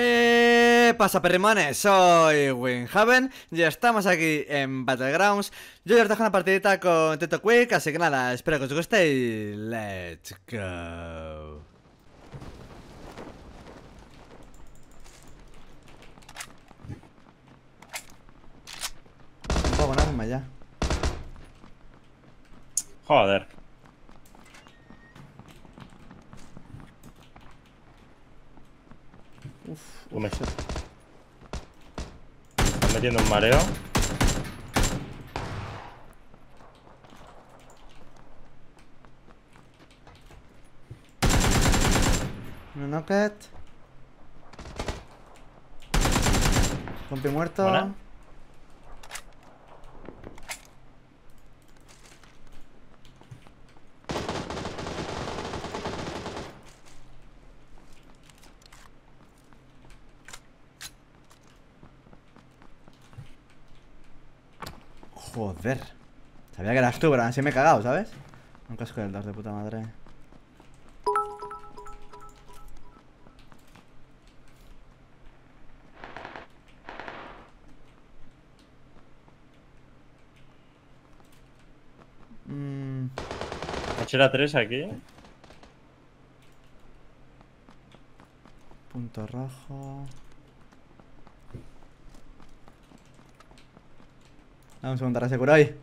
¿Qué pasa, perrimones? Soy Winhaven y estamos aquí en Battlegrounds. Yo ya os dejo una partidita con Teto Quick, así que nada, espero que os guste y let's go. No puedo ponerme ya. Joder. Uf, Me están metiendo un mareo. un knocket. Compi muerto. Buena. Joder. Sabía que eras tú, pero así me he cagado, ¿sabes? Un casco del 2 de puta madre. Mm, Mochila 3 aquí. punto rojo. Dame un segundo, ahora se curó hoy.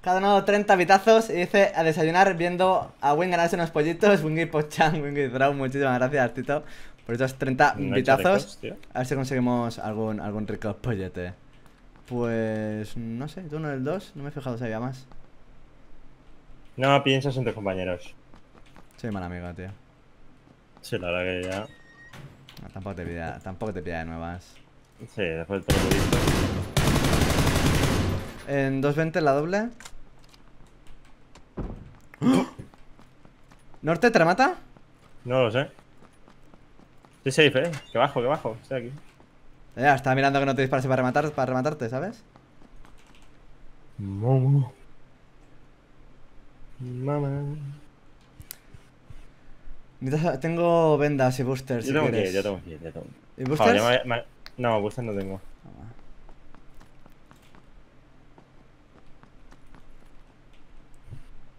Cada uno 30 bitazos y dice a desayunar viendo a Wing ganarse unos pollitos. Wingy Pochan, Wingy Draw, muchísimas gracias, Tito, por esos 30 No he. A ver si conseguimos algún, algún rico pollete. Pues no sé, tú uno del 2, no me he fijado si había más. No piensas en tus compañeros. Soy mal amigo, tío. Sí, la verdad que ya. No, tampoco te pida, tampoco te pida de nuevas. Sí, después de todo lo visto. En 220 la doble. ¡Oh! ¿Norte te la mata? No lo sé. Estoy safe, eh. Que bajo, que bajo. Estoy aquí. Ya, estaba mirando que no te disparase para rematar, para rematarte, ¿sabes? Momo. Mamá. Necesitas- Tengo vendas y boosters Yo si tengo que quieres. ir, yo tengo que ir, yo tengo. ¿Y Joder, boosters? ya me- me- No, boosters no tengo.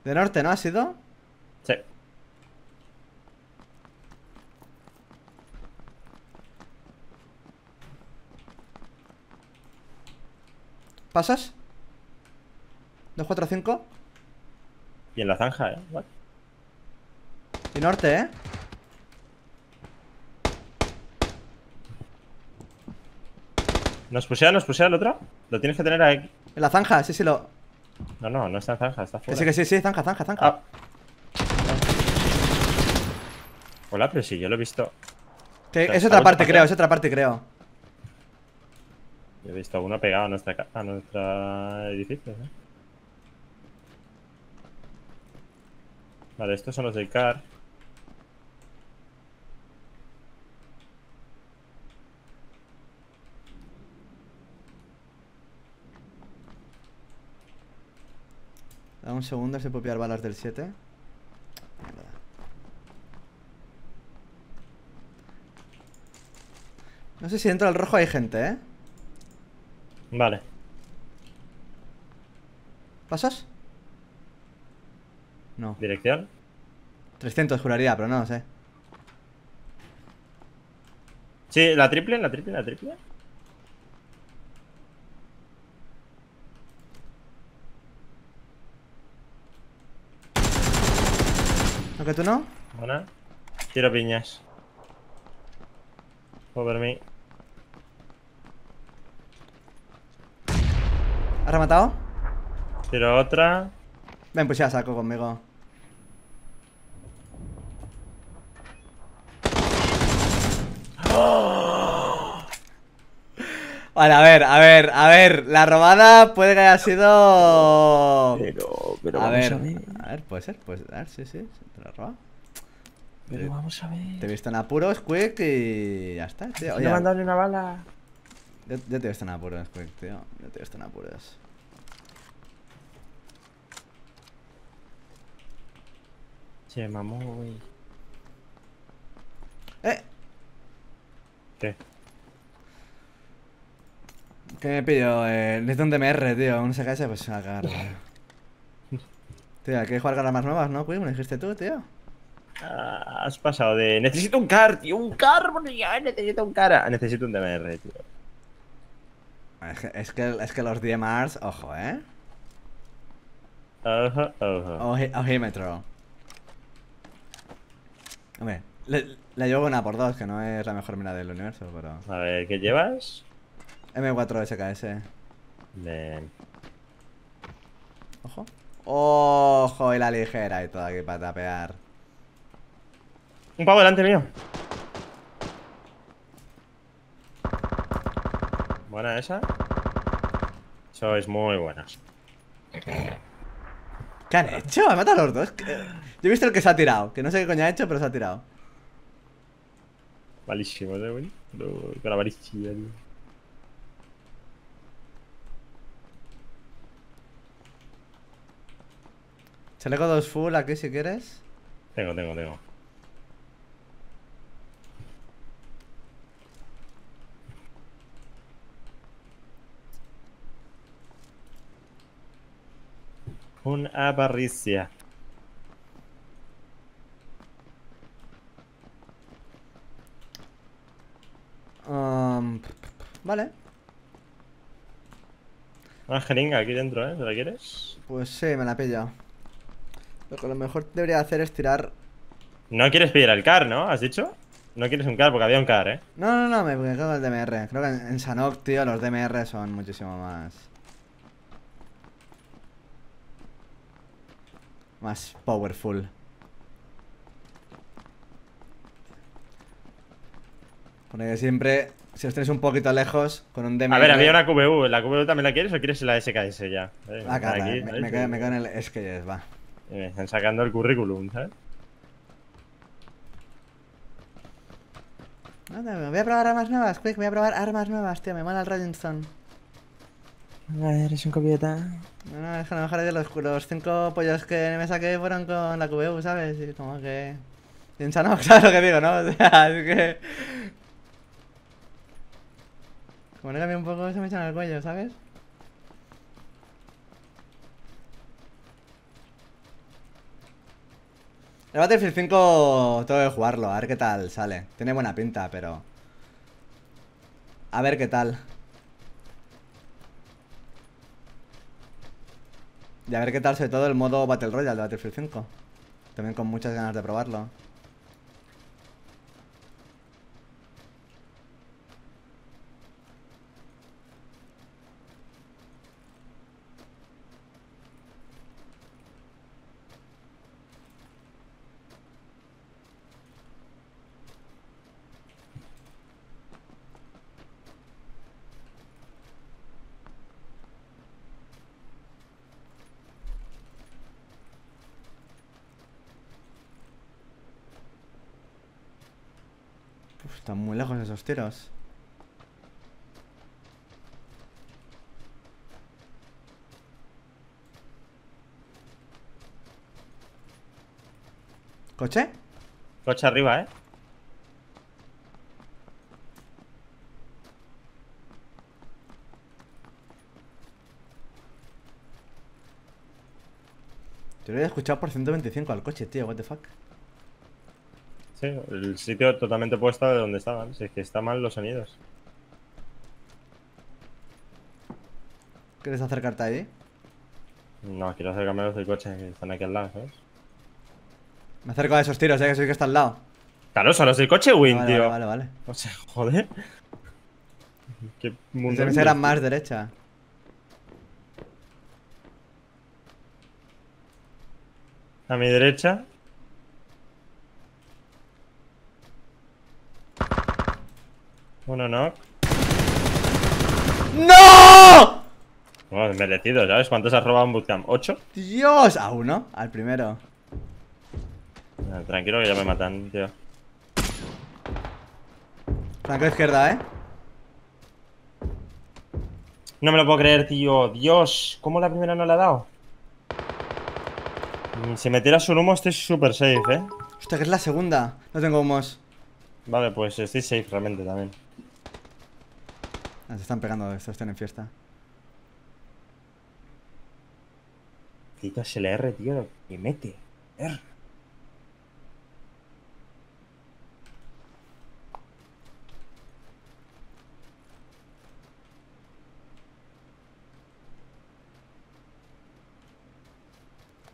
De norte, ¿no? ¿Ha sido? Sí. ¿Pasas? 2, 4, 5. Y en la zanja, eh. What? Y norte, ¿eh? ¿Nos pusea, nos pusea el otro? Lo tienes que tener ahí. En la zanja, sí, sí, lo. No, no, no está en zanja, está fuera. sí, que sí, sí, zanja, zanja, zanja. Ah. Hola, pero si yo lo he visto. Que es otra parte, creo, es otra parte, creo. Yo he visto uno pegado a nuestra, a nuestra edificio, ¿eh? Vale, estos son los del car. Dame un segundo, se puede pillar balas del 7. Mierda. No sé si dentro del rojo hay gente, ¿eh? Vale. ¿Pasas? No. Dirección. 300 juraría, pero no lo sé. Sí, la triple, la triple, la triple. ¿No que tú no? Buena. Tiro piñas. Over me. ¿Has rematado? Tiro otra. Ven, pues ya saco conmigo. Vale, a ver, a ver, a ver. La robada puede que haya sido. Pero, pero a ver, a ver, puede ser, pues, a ver, sí, sí, te la roba. Pero vamos a ver. Te he visto en apuros, Quick, y ya está, tío. Oye, No me han dado ni una bala. yo, yo te he visto en apuros, Quick, tío. Yo te he visto en apuros. Se mamó, güey. ¡Eh! ¿Qué? ¿Qué me pillo? Eh, necesito un DMR, tío. Un SKS, pues a cagar. tío. Tío, hay que jugar armas nuevas, ¿no? Pues me dijiste tú, tío. Ah, has pasado de necesito un car, tío, un car, ya necesito un car. a necesito un DMR, tío. Es que, es que, es que los DMRs, ojo, ¿eh? Ojo, ojo. Oji- Ojímetro. Hombre, le, le llevo una por dos, que no es la mejor mira del universo, pero... A ver, ¿qué llevas? M4 SKS. Ven. Ojo. Ojo, y la ligera y todo aquí para tapear. Un pavo delante mío. Buena esa. Sois muy buenas. ¿Qué han hecho? ¿Han matado a los dos? Yo he visto el que se ha tirado, que no sé qué coño ha hecho, pero se ha tirado. Malísimo, ¿eh, güey? No, Con la tío. Chaleco 2 full aquí si quieres. Tengo, tengo, tengo. Un avaricia. Um, vale, Una jeringa aquí dentro, ¿eh? ¿Te la quieres? pues sí, me la he pillado. Lo que a lo mejor debería hacer es tirar... No quieres pillar el car, ¿no? ¿Has dicho? No quieres un car porque había un car, ¿eh? No, no, no, me quedo con el DMR. Creo que en, en Sanok, tío, los DMR son muchísimo más... Más powerful. Porque siempre, si os tenéis un poquito lejos, con un DMR... A ver, había una QBU. ¿La QBU también la quieres o quieres la SKS ya? Eh, Ah, claro, aquí, me, me quedo, me quedo en el... Es, va. Y Me están sacando el currículum, ¿sabes? Anda, voy a probar armas nuevas, quick, voy a probar armas nuevas, tío, me mola el Rodinson. Eres un copieta. No, no, es que a lo mejor de los, los cinco pollos que me saqué fueron con la QBU, ¿sabes? Y como que... Sanok, ¿sabes lo que digo, no? O sea, es que... Como no cambia un poco, se me echan al cuello, ¿sabes? El Battlefield 5 tengo que jugarlo, a ver qué tal sale. Tiene buena pinta, pero... A ver qué tal. Y a ver qué tal sobre todo el modo Battle Royale de Battlefield 5. También con muchas ganas de probarlo. Están muy lejos esos tiros. ¿Coche? Coche arriba, ¿eh? Te lo he escuchado por 125 al coche, tío, what the fuck. Sí, el sitio totalmente puesto de donde estaban. Si es que está mal los sonidos. ¿Quieres acercarte ahí? No, quiero acercarme a los del coche que están aquí al lado, ¿sabes? Me acerco a esos tiros, eh, que soy que está al lado. Claro, son los del coche Win, vale, tío. vale, vale, vale. O sea, joder. Qué mundo. Que eran más derecha. A mi derecha. Uno no. ¡No! Bueno, merecido, ¿sabes? ¿Cuántos has robado en bootcamp? ¿Ocho? ¡Dios! A uno, al primero. Ah, Tranquilo que ya me matan, tío. Flanco izquierda, ¿eh? No me lo puedo creer, tío. Dios, ¿cómo la primera no la ha dado? Mm, Si me tiras un humo estoy súper safe, ¿eh? Hostia, que es la segunda. No tengo humos. Vale, pues estoy safe realmente también. Ah, se están pegando, estos están en fiesta. Tito SLR, tío, lo que mete. Er.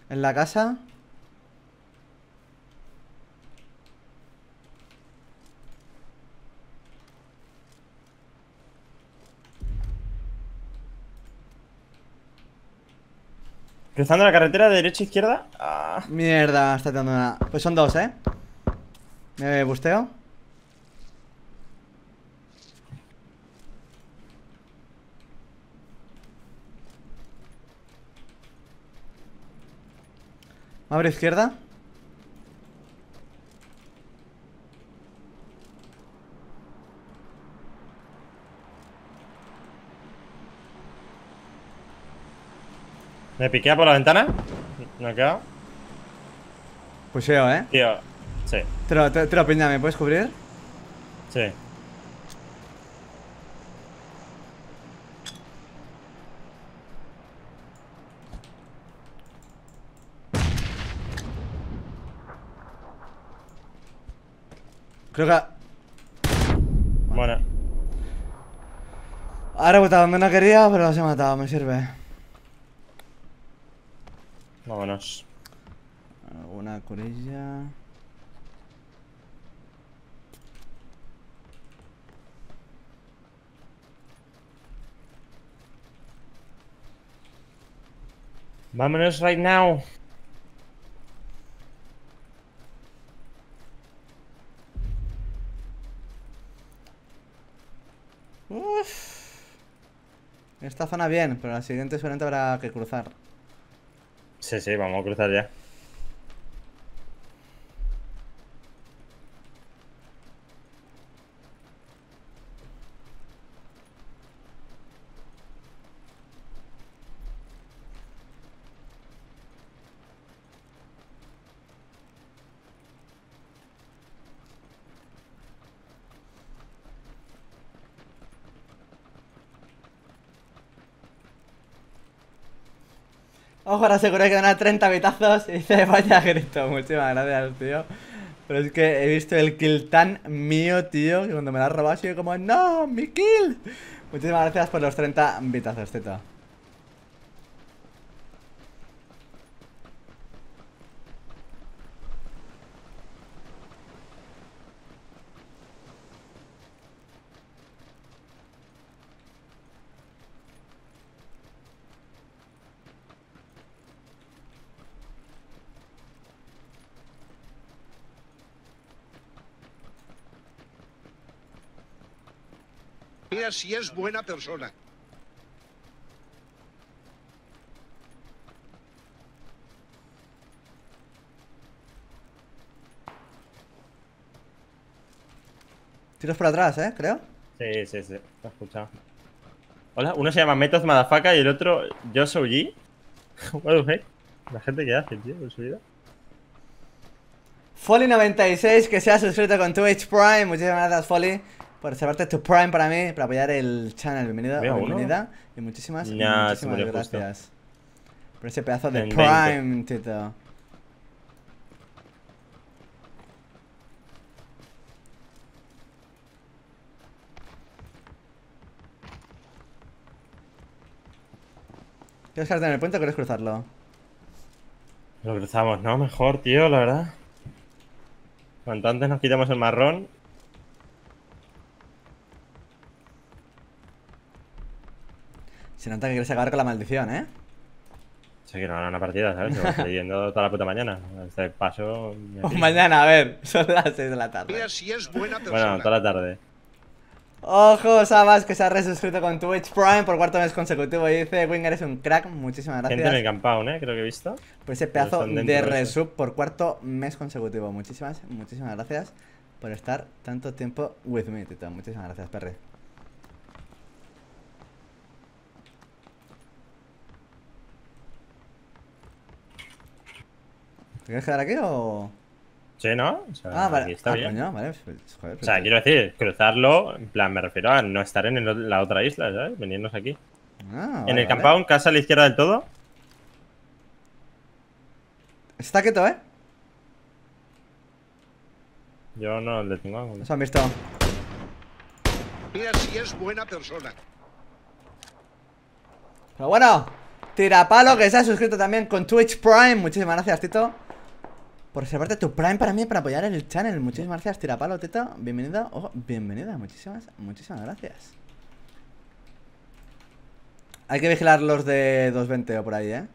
En la casa. Cruzando la carretera de derecha a izquierda. Ah, Mierda, está tirando una. Pues son dos, ¿eh? Me busteo. Abre izquierda. Me piquea por la ventana. No ha quedado. Puseo, ¿eh? Tío. Sí, Tro, tro, tro, piña, ¿me puedes cubrir? sí. Creo que... Bueno, Ahora he votado donde no quería, pero los he matado, me sirve. Vámonos. Una curilla... Vámonos right now. Esta zona bien, pero la siguiente seguramente habrá que cruzar. Sí, sí, vamos a cruzar ya. Ojo, ahora seguro que dan 30 bitazos y dice vaya grito. Muchísimas gracias, tío. Pero es que he visto el kill tan mío, tío, que cuando me lo has robado sido como, ¡No! ¡Mi kill! Muchísimas gracias por los 30 bitazos, Tito. Si es buena persona. Tiros por atrás, ¿eh? Creo. Sí, sí, sí. Lo he escuchado. Hola, uno se llama Method Madafaka y el otro Joshua G. What the heck? La gente que hace, tío, en su vida. Folly96, que se ha suscrito con Twitch Prime. Muchísimas gracias, Folly, por reservarte tu Prime para mí, para apoyar el channel. Bienvenido, Veo bienvenida. Y muchísimas, muchísimas justo. gracias. Por ese pedazo de En 20. Prime, Tito. ¿Quieres quedarte en el puente o quieres cruzarlo? Lo cruzamos, ¿no? Mejor, tío, la verdad. Cuanto antes nos quitamos el marrón. Se nota que quieres acabar con la maldición, ¿eh? Que no era una partida, ¿sabes? Llevo leyendo toda la puta mañana. Este paso. pico. mañana, a ver, son las 6 de la tarde. Si es buena. Bueno, toda la tarde. Ojo, Sabas, que se ha resuscrito con Twitch Prime por cuarto mes consecutivo. Y dice, Winger es un crack. Muchísimas Gente en el gracias compound, ¿eh? Creo que he visto. por ese pedazo de resub por cuarto mes consecutivo. Muchísimas, muchísimas gracias por estar tanto tiempo with me, Tito. Muchísimas gracias, Perry. ¿Te quieres quedar aquí o...? Sí, ¿no? O sea, Ah, vale. aquí está ah, bien. coño, vale. pues, joder, O sea, pues- quiero decir, cruzarlo, en plan, me refiero a no estar en el- la otra isla, ¿sabes? Venirnos aquí. Ah, en vale, el vale. compound, casa a la izquierda del todo. Está quieto, ¿eh? Yo no le tengo ángulo. Nos han visto. Mira si es buena persona. Pero bueno, Tirapalo que se ha suscrito también con Twitch Prime. Muchísimas gracias, Tito. Por reservarte tu Prime para mí, para apoyar el channel. Muchísimas gracias, Tirapalo, Tito. Bienvenido. Oh, bienvenida. Muchísimas, muchísimas gracias. Hay que vigilar los de 220 o por ahí, ¿eh?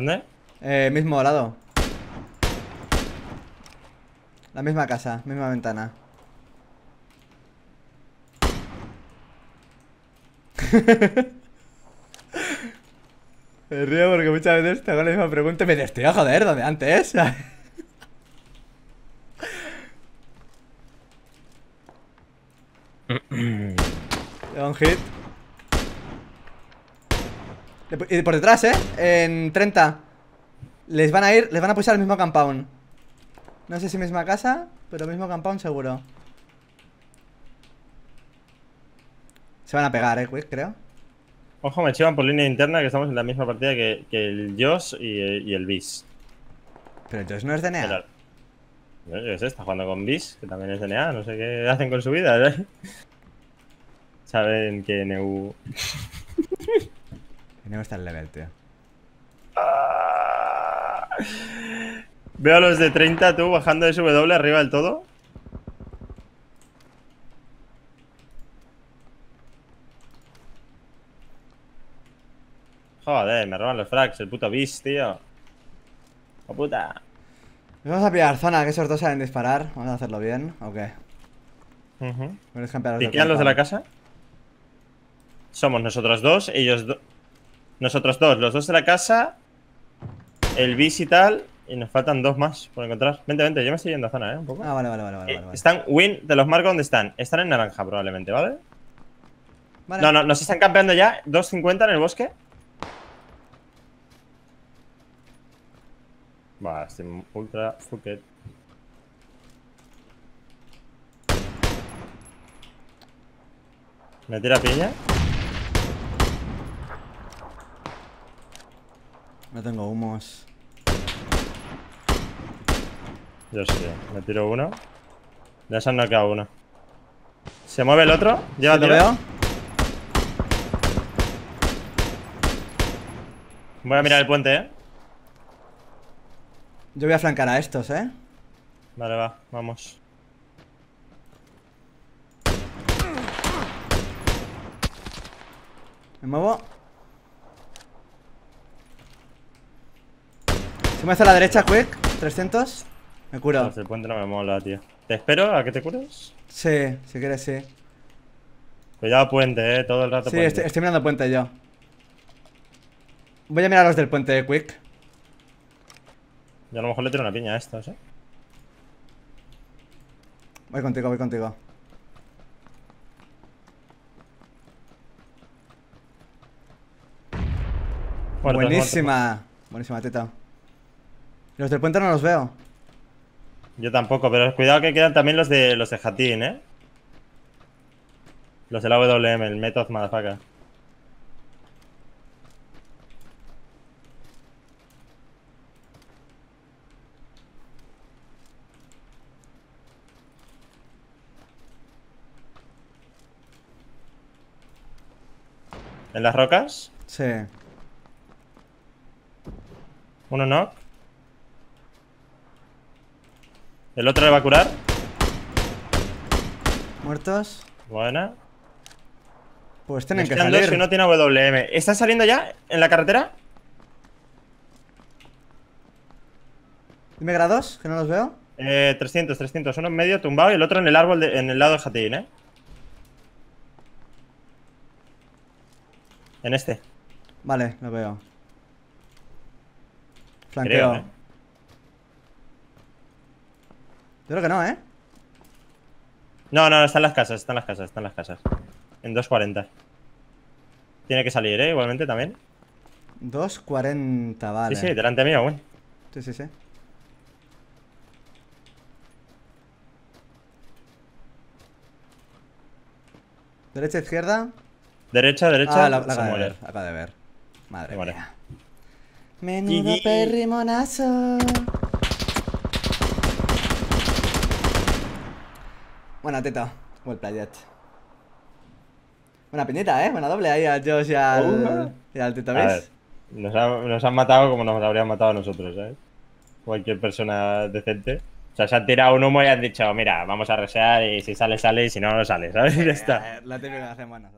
¿Dónde? Eh, mismo lado. La misma casa, misma ventana. Me río porque muchas veces te hago la misma pregunta y me dices, tío, joder, ¿dónde antes? Un hit. Y por detrás, ¿eh? En 30. Les van a ir, les van a pulsar el mismo compound. No sé si misma casa, pero mismo compound seguro. Se van a pegar, eh, quick, creo. Ojo, me chivan por línea interna que estamos en la misma partida que, que el Josh y, el- y el Bis. Pero entonces no es DNA. Pero- Yo sé, está jugando con Bis, que también es DNA, no sé qué hacen con su vida, ¿eh? Saben que NU. Está el level, tío. Veo a los de 30 tú bajando de W arriba del todo. Joder, me roban los frags, el puto Bis, tío. ¡Oh, puta! Vamos a pillar zona, que esos dos saben disparar. Vamos a hacerlo bien. Vamos a campear los del ¿Piquean los de la casa? Somos nosotros dos, ellos dos. Nosotros dos, los dos de la casa, el bis y tal, y nos faltan dos más por encontrar. Vente, vente, yo me estoy yendo a zona, ¿eh? Un poco. Ah, vale, vale, vale, vale. Eh, vale, vale. Están, Win, te los marco donde están. Están en naranja probablemente, ¿vale? Vale. No, no, nos están campeando ya. 2.50 en el bosque. Va, estoy ultra fucket. Me tira piña. No tengo humos. Yo sí, me tiro uno. Ya se han noqueado uno. ¿Se mueve el otro? Lleva ¿Sí veo? Voy a mirar el puente, eh. Yo voy a flancar a estos, ¿eh? Vale, va, vamos. Me muevo. Si me hace a la derecha, quick. 300. Me curo. Del puente no me mola, tío. ¿Te espero a que te cures? Sí, si quieres, sí. Cuidado puente, eh, todo el rato Sí, puente. estoy, estoy mirando puente yo. Voy a mirar los del puente, quick. Yo a lo mejor le tiro una piña a estos, eh. Voy contigo, voy contigo. Buenísima. Buenísima, teta. Los del puente no los veo. Yo tampoco, pero cuidado que quedan también los de los de Hatin, eh. Los de la WM, el Method Motherfucker. ¿En las rocas? Sí. Uno knock. ¿El otro le va a curar? ¿Muertos? Buena. Pues tienen que salir. y uno tiene WM. ¿Están saliendo ya en la carretera? Dime grados, que no los veo. Eh, 300, 300. Uno en medio tumbado y el otro en el árbol, de- en el lado de Jatín, ¿eh? En este. Vale, lo veo. Flanqueo. Creo, ¿eh? Yo creo que no, ¿eh? No, no, están las casas, están las casas, están las casas. En 2.40. Tiene que salir, ¿eh? Igualmente también. 2.40, vale. Sí, sí, delante mío, bueno. Sí, sí, sí. Derecha, izquierda. Derecha, derecha. Ah, la, la acaba de ver. Acaba de ver. Madre mía. Menudo perrimonazo. Buena teta. Well played. Buena piñita, eh. Buena doble ahí a Josh y al, Uh. y al Tito A ver, Bis. nos, ha- nos han matado como nos habrían matado a nosotros, ¿sabes? Cualquier persona decente. O sea, se han tirado un humo y han dicho, mira, vamos a resear y si sale, sale y si no, no sale, ¿sabes? Y ya está. La típica nosotros.